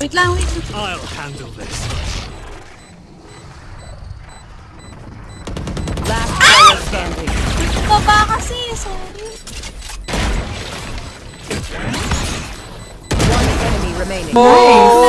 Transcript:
Wait lang, wait. I'll handle this. Last player standing. Baba kasi, sorry. One enemy remaining. Nice.